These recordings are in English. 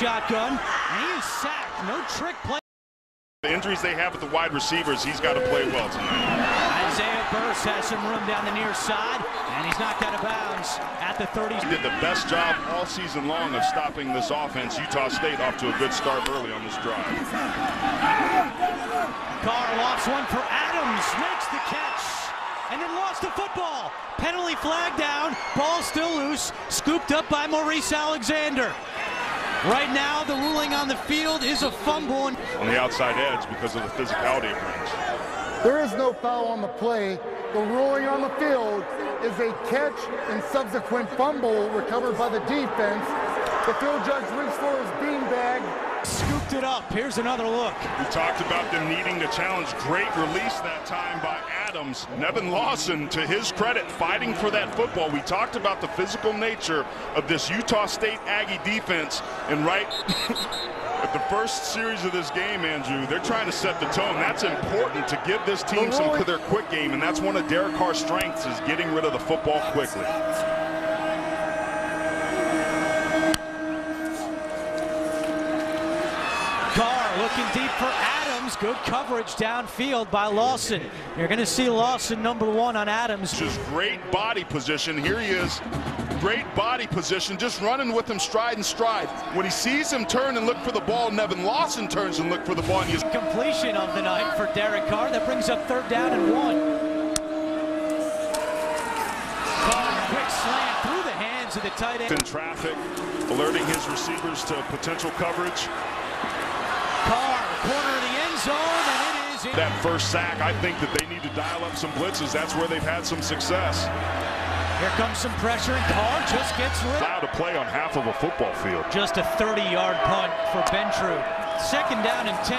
shotgun, and he is sacked. No trick play. The injuries they have with the wide receivers, he's got to play well tonight. Isaiah Burse has some room down the near side, and he's knocked out of bounds at the 30. He did the best job all season long of stopping this offense. Utah State off to a good start early on this drive. Carr lost one for Adams, makes the catch, and then lost the football. Penalty flag down, ball still loose, scooped up by Maurice Alexander. Right now, the ruling on the field is a fumble. On the outside edge because of the physicality it brings. There is no foul on the play. The ruling on the field is a catch and subsequent fumble recovered by the defense. The field judge reached for his beanbag. Scooped it up. Here's another look. We talked about them needing to challenge. Great release that time by Adams. Nevin Lawson, to his credit, fighting for that football. We talked about the physical nature of this Utah State Aggie defense. And right at the first series of this game, Andrew, they're trying to set the tone. That's important to give this team some of their quick game. And that's one of Derek Carr's strengths is getting rid of the football quickly. Looking deep for Adams. Good coverage downfield by Lawson. You're going to see Lawson number one on Adams. Just great body position. Here he is. Great body position, just running with him stride and stride. When he sees him turn and look for the ball, Nevin Lawson turns and look for the ball. And he's completion of the night for Derek Carr. That brings up third down and one. Carr, quick slam through the hands of the tight end. In traffic, alerting his receivers to potential coverage. Carr, corner of the end zone, and it is in. That first sack, I think that they need to dial up some blitzes. That's where they've had some success. Here comes some pressure, and Carr just gets rid. Allowed to play on half of a football field. Just a 30-yard punt for Bentrew. Second down and 10.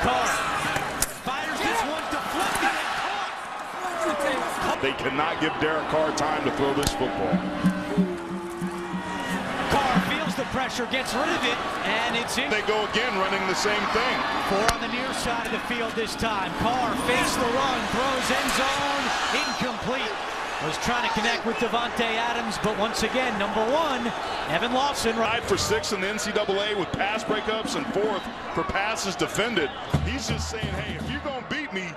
Carr fires this one, deflected and caught. They cannot give Derek Carr time to throw this football. Carr feels the pressure, gets rid of it, and it's in. They go again running the same thing. Four on the near side of the field this time. Carr fakes the run, throws end zone, incomplete. Was trying to connect with Davante Adams, but once again, number one, Nevin Lawson. Tied for sixth in the NCAA with pass breakups and fourth for passes defended. He's just saying, hey, if you're going to beat me,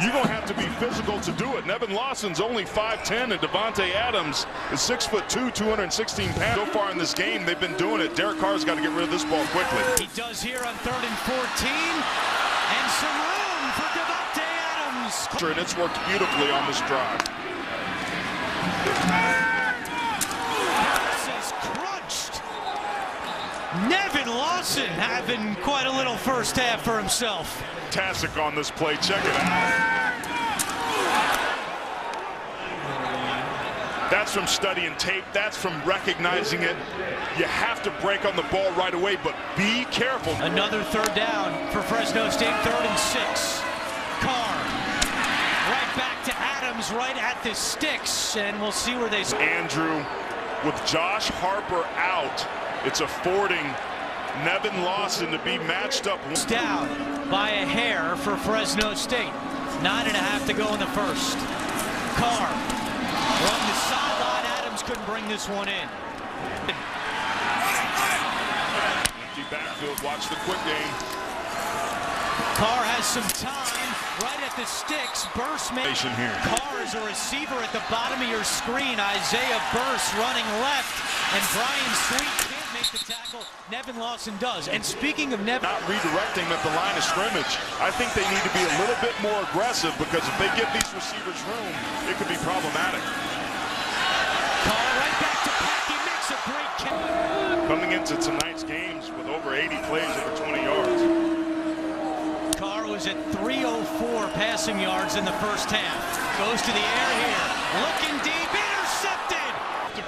you're going to have to be physical to do it. Nevin Lawson's only 5'10", and Davante Adams is 6'2", 216 pounds. So far in this game, they've been doing it. Derek Carr's got to get rid of this ball quickly. He does here on third and 14, and some room for Davante Adams. And it's worked beautifully on this drive. This is crunched. Nevin Lawson having quite a little first half for himself. Fantastic on this play. Check it out. That's from studying tape. That's from recognizing it. You have to break on the ball right away, but be careful. Another third down for Fresno State, third and six. Carr right back to Adams, right at the sticks, and we'll see where they. Andrew, with Josh Harper out, it's affording Nevin Lawson to be matched up. Down by a hair for Fresno State. Nine and a half to go in the first. Carr run the sideline. Adams couldn't bring this one in. Empty backfield. Watch the quick game. Carr has some time right at the sticks. Burse makes here. Carr is a receiver at the bottom of your screen. Isaiah Burse running left, and Brian Sweet make the tackle. Nevin Lawson does. And speaking of Nevin, Not redirecting at the line of scrimmage. I think they need to be a little bit more aggressive because if they give these receivers room, it could be problematic. Carr right back to Peck. He makes a great catch. Coming into tonight's games with over 80 plays, over 20 yards. Was at 304 passing yards in the first half. Goes to the air here. Looking deep.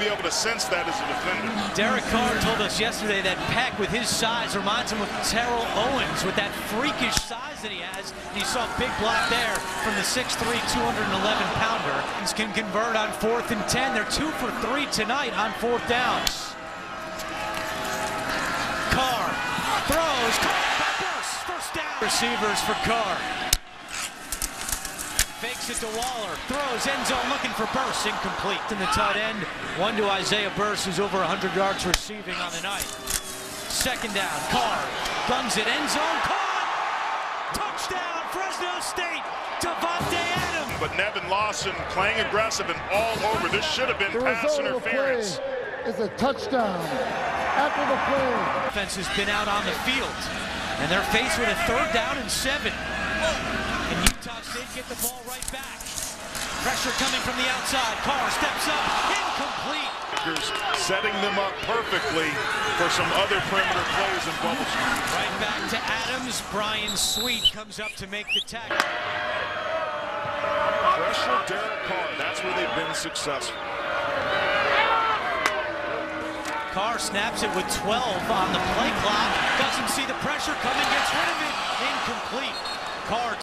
Be able to sense that as a defender. Derek Carr told us yesterday that Peck, with his size, reminds him of Terrell Owens with that freakish size that he has. You saw a big block there from the 6'3", 211-pounder. Can convert on fourth and 10. They're two for three tonight on fourth downs. Carr throws. Caught. First down. Receivers for Carr. Fakes it to Waller. Throws end zone looking for Burse. Incomplete. In the tight end. One to Isaiah Burse, who's over 100 yards receiving on the night. second down. Carr guns it, end zone, caught! Touchdown, Fresno State, Davante Adams. But Nevin Lawson playing aggressive and all over. This should have been The pass result of the play interference. is a touchdown. After the play, Offense has been out on the field, and they're faced with a third down and seven. And Get the ball right back. Pressure coming from the outside. Carr steps up, incomplete. Setting them up perfectly for some other perimeter plays in bubble. Right back to Adams. Brian Sweet comes up to make the tackle. Pressure Derek Carr. That's where they've been successful. Carr snaps it with 12 on the play clock. Doesn't see the pressure coming, gets rid of it. Incomplete. Carr